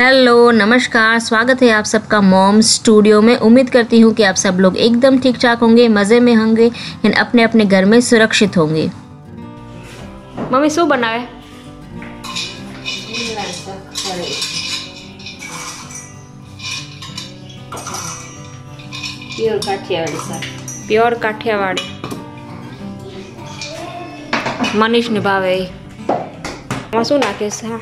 Hello नमस्कार स्वागत है आप सबका मॉम स्टूडियो में उम्मीद करती हूँ कि आप सब लोग एकदम ठीक ठाक होंगे मज़े में होंगे एंड अपने अपने घर में सुरक्षित होंगे मम्मी શું બનાવે પ્યોર કાઠિયાવાડી શાક પ્યોર કાઠિયાવાડી મનીષને ભાવે એ. આમાં શું નાખીશ હા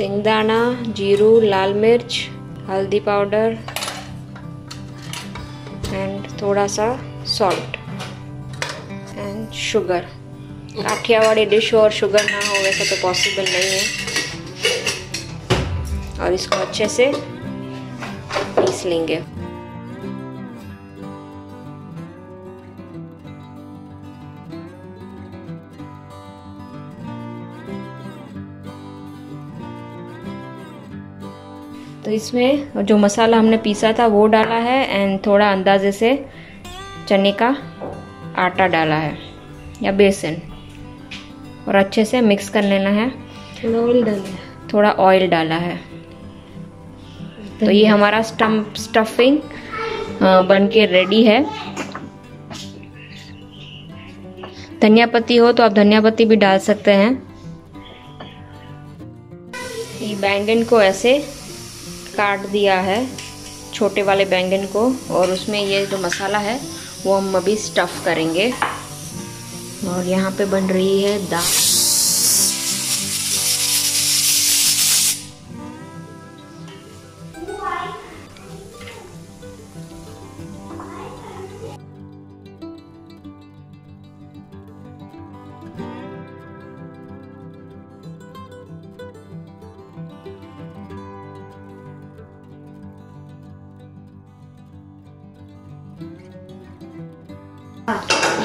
सिंगदाना जीरू, लाल मिर्च, हल्दी पाउडर एंड थोड़ा सा salt and sugar Kathiawadi dish हो और शुगर ना हो, वैसा तो पॉसिबल नहीं है. और इसको अच्छे से पीस लेंगे. तो इसमें जो मसाला हमने पीसा था वो डाला है एंड थोड़ा अंदाजे से चने का आटा डाला है या बेसन। और अच्छे से मिक्स कर लेना है। थोड़ा ऑयल डाला है। थोड़ा ऑयल डाला है। तो ये हमारा स्टम्प स्टफिंग बन के रेडी है। धनिया पत्ती हो तो आप धनिया पत्ती भी डाल सकते हैं। ये बैंगन को ऐसे काट दिया है छोटे वाले बैंगन को और उसमें ये जो मसाला है, वो हम अभी स्टफ़ करेंगे। और यहाँ पे बन रही है दाल।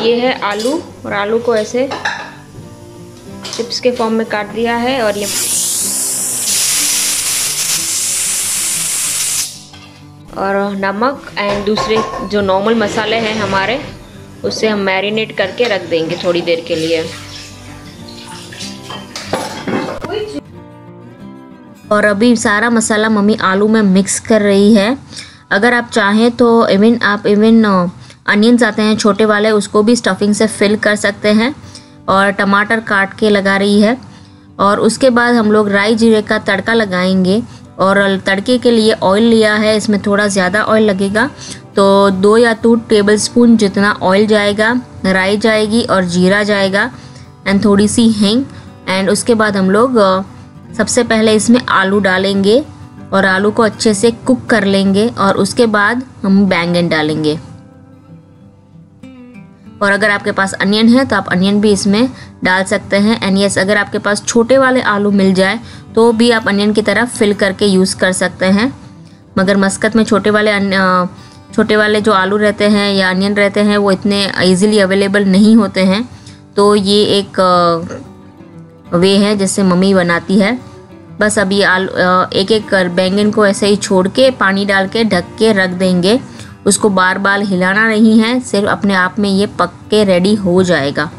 ये है आलू और आलू को ऐसे चिप्स के फॉर्म में काट दिया है और ये और नमक एंड दूसरे जो नॉर्मल मसाले हैं हमारे उससे हम मैरिनेट करके रख देंगे थोड़ी देर के लिए। और अभी सारा मसाला मम्मी आलू में मिक्स कर रही है। अगर आप चाहें तो इवन आप इवन अनियंस आते हैं, छोटे वाले उसको भी स्टफिंग से फिल कर सकते हैं और टमाटर काट के लगा रही है। और उसके बाद हम लोग राई जीरे का तड़का लगाएँगे और तड़के के लिए ऑयल लिया है, इसमें थोड़ा ज़्यादा ऑयल लगेगा। तो दो या टू टेबल स्पून जितना ऑयल जाएगा, राई जाएगी और जीरा जाएगा एंड थोड़ी सी हिंग एंड उसके बाद हम लोग सबसे पहले इसमें आलू डालेंगे और आलू को अच्छे से कुक कर लेंगे और उसके बाद हम बैंगन डालेंगे। और अगर आपके पास अनियन है तो आप अनियन भी इसमें डाल सकते हैं। एंड यस अगर आपके पास छोटे वाले आलू मिल जाए तो भी आप अनियन की तरह फिल करके यूज़ कर सकते हैं। मगर मस्कत में छोटे वाले छोटे वाले जो आलू रहते हैं या अनियन रहते हैं, वो इतने इजीली अवेलेबल नहीं होते हैं। तो ये एक वे है जिससे मम्मी बनाती है। बस अभी आलू एक एक कर बैंगन को ऐसे ही छोड़ के, पानी डाल के, ढक के रख देंगे। उसको बार बार हिलाना नहीं है, सिर्फ़ अपने आप में ये पक के रेडी हो जाएगा।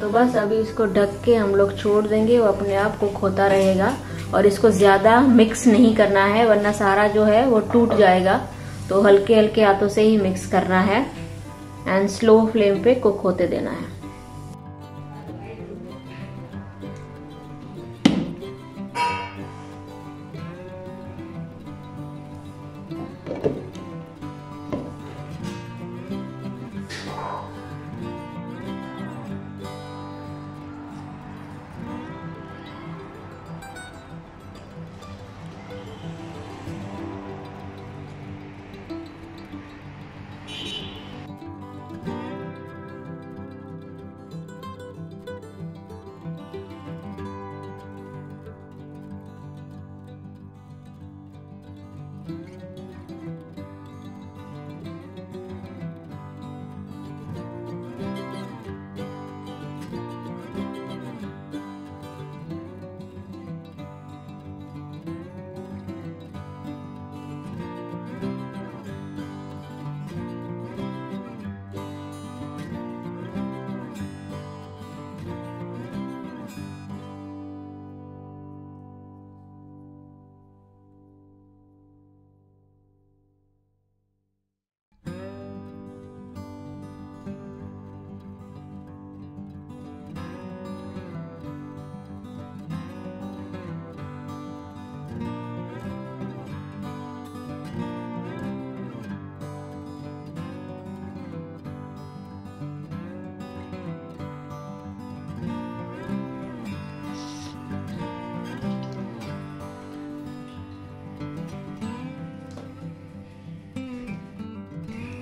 तो बस अभी इसको ढक के हम लोग छोड़ देंगे, वो अपने आप को खोता रहेगा। और इसको ज़्यादा मिक्स नहीं करना है, वरना सारा जो है वो टूट जाएगा। तो हल्के हल्के हाथों से ही मिक्स करना है। एंड स्लो फ्लेम पे कुक होते देना है।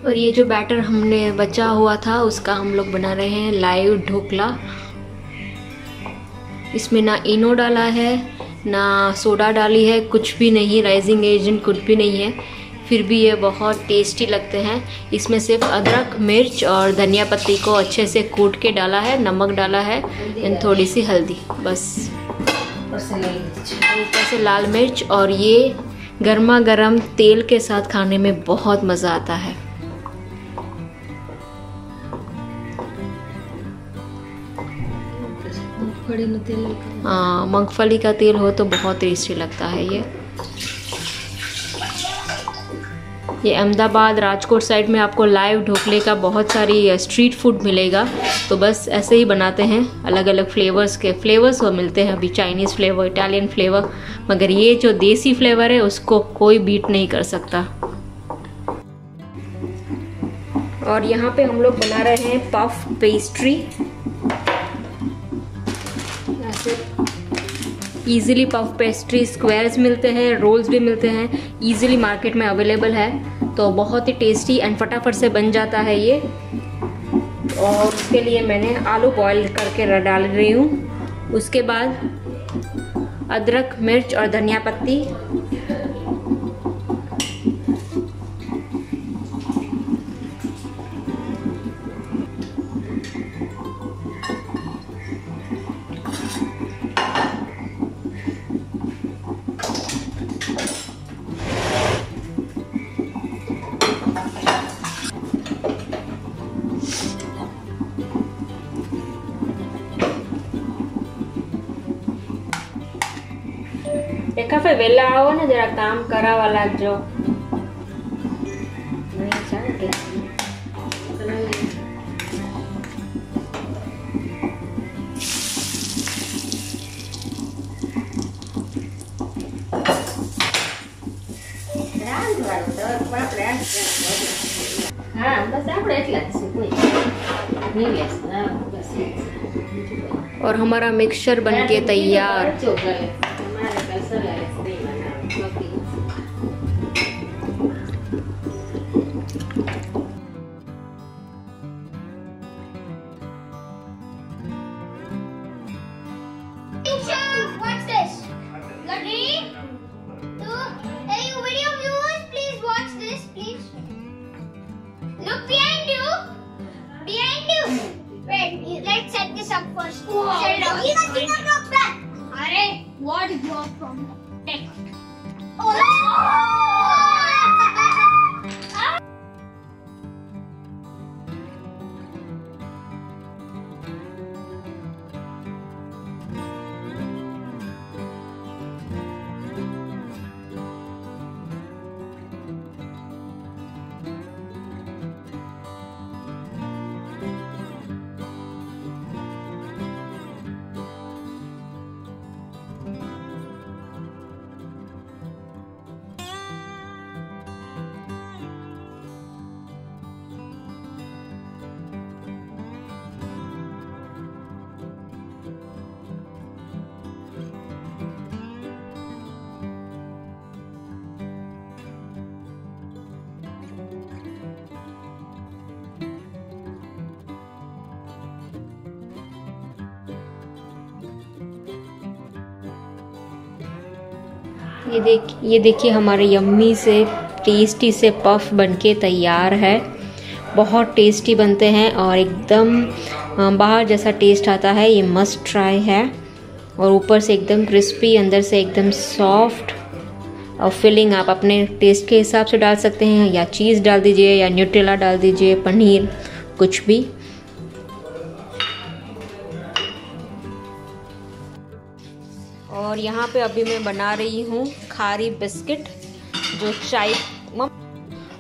और ये जो बैटर हमने बचा हुआ था, उसका हम लोग बना रहे हैं लाइव ढोकला। इसमें ना इनो डाला है, ना सोडा डाली है, कुछ भी नहीं राइजिंग एजेंट कुछ भी नहीं है। फिर भी ये बहुत टेस्टी लगते हैं। इसमें सिर्फ़ अदरक, मिर्च और धनिया पत्ती को अच्छे से कूट के डाला है, नमक डाला है एंड थोड़ी सी हल्दी, बस। ऊपर से लाल मिर्च और ये गर्मा गर्म तेल के साथ खाने में बहुत मज़ा आता है। हाँ मूंगफली का तेल हो तो बहुत टेस्टी लगता है ये। ये अहमदाबाद राजकोट साइड में आपको लाइव ढोकले का बहुत सारी स्ट्रीट फ़ूड मिलेगा। तो बस ऐसे ही बनाते हैं अलग अलग फ्लेवर्स के। फ्लेवर्स वो मिलते हैं अभी चाइनीज़ फ्लेवर इटालियन फ्लेवर मगर ये जो देसी फ्लेवर है, उसको कोई बीट नहीं कर सकता। और यहाँ पे हम लोग बना रहे हैं puff pastry easily puff pastry squares मिलते हैं रोल्स भी मिलते हैं ईजिली मार्केट में अवेलेबल है। तो बहुत ही टेस्टी एंड फटाफट से बन जाता है ये। और उसके लिए मैंने आलू बॉईल करके डाल रही हूँ। उसके बाद अदरक, मिर्च और धनिया पत्ती। કાફે વહેલા આવો ને જરા કામ કરાવવા લાગજો હા બસ આપણે એટલા જ કોઈ और हमारा मिक्सचर बन के तैयार What's ये देख, ये देखिए हमारे यम्मी से टेस्टी से पफ बनके तैयार है। बहुत टेस्टी बनते हैं और एकदम बाहर जैसा टेस्ट आता है, ये मस्ट ट्राई है। और ऊपर से एकदम क्रिस्पी अंदर से एकदम सॉफ्ट और फिलिंग आप अपने टेस्ट के हिसाब से डाल सकते हैं। या चीज़ डाल दीजिए, या न्यूट्रेला डाल दीजिए, पनीर, कुछ भी। और यहाँ पे अभी मैं बना रही हूँ खारी बिस्किट, जो चाय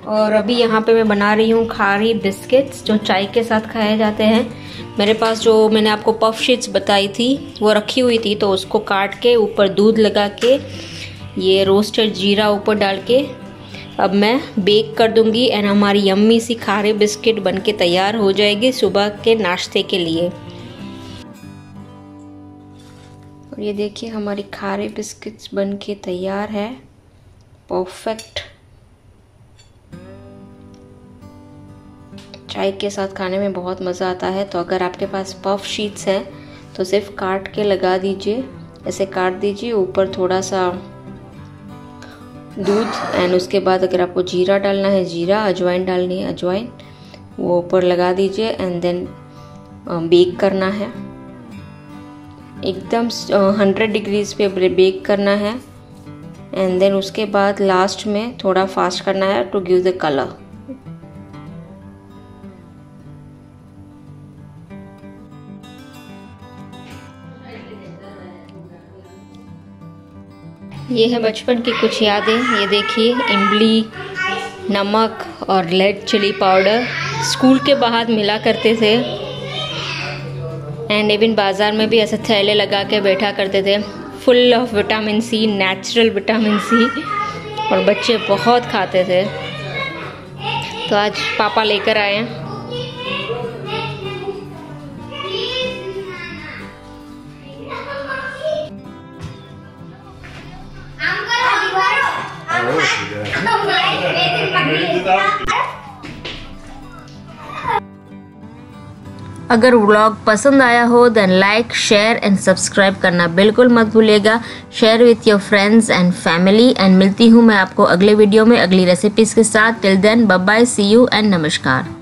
और अभी यहाँ पे मैं बना रही हूँ खारी बिस्किट्स, जो चाय के साथ खाए जाते हैं। मेरे पास जो मैंने आपको पफ शीट्स बताई थी, वो रखी हुई थी तो उसको काट के ऊपर दूध लगा के, ये रोस्टेड जीरा ऊपर डाल के, अब मैं बेक कर दूँगी एंड हमारी यम्मी सी खारे बिस्किट बन के तैयार हो जाएगी सुबह के नाश्ते के लिए। ये देखिए, हमारी खारे बिस्किट्स बन के तैयार है। परफेक्ट चाय के साथ खाने में बहुत मज़ा आता है तो अगर आपके पास पफ शीट्स हैं तो सिर्फ़ काट के लगा दीजिए। ऐसे काट दीजिए, ऊपर थोड़ा सा दूध एंड उसके बाद अगर आपको जीरा डालना है, जीरा, अजवाइन डालनी है, अजवाइन, वो ऊपर लगा दीजिए एंड देन बेक करना है। एकदम हंड्रेड डिग्रीज पे बेक करना है। एंड देन उसके बाद लास्ट में थोड़ा फास्ट करना है टू गिव द कलर ये है बचपन की कुछ यादें। ये देखिए, इमली, नमक और रेड चिली पाउडर स्कूल के बाहर मिला करते थे। एंड इवन बाज़ार में भी ऐसे थैले लगा के बैठा करते थे full of vitamin C natural vitamin C और बच्चे बहुत खाते थे। तो आज पापा लेकर आए हैं। अगर व्लॉग पसंद आया हो then like share and subscribe करना बिल्कुल मत भूलेगा share with your friends and family and मिलती हूँ मैं आपको अगले वीडियो में अगली रेसिपीज़ के साथ। Till then bye see you and नमस्कार।